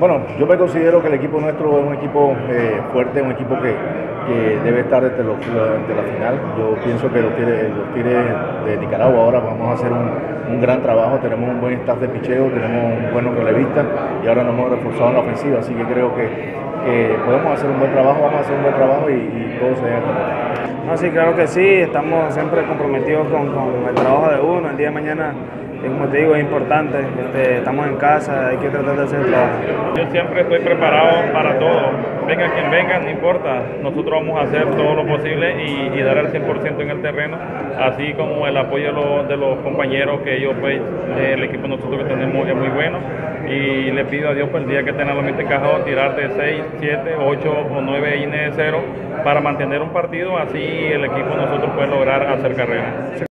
Bueno, yo me considero que el equipo nuestro es un equipo eh, fuerte, un equipo que, debe estar desde, la final. Yo pienso que los tires, de Nicaragua ahora vamos a hacer un, gran trabajo. Tenemos un buen staff de picheo, tenemos un buenos relevistas y ahora nos hemos reforzado en la ofensiva. Así que creo que, podemos hacer un buen trabajo, vamos a hacer un buen trabajo y, todo se deja no, sí, claro que sí, estamos siempre comprometidos con, el trabajo de uno, el día de mañana, como te digo, es importante, este, estamos en casa, hay que tratar de hacer trabajo. Yo siempre estoy preparado para todo, venga quien venga, no importa, nosotros vamos a hacer todo lo posible y, dar el 100% en el terreno, así como el apoyo de los, de los compañeros que ellos, pues, el equipo nosotros que tenemos es muy bueno y le pido a Dios por el día que tenga la mente encajado tirar de 6, 7, 8 o 9 INE de cero para mantener un partido, así el equipo nosotros puede lograr hacer carrera.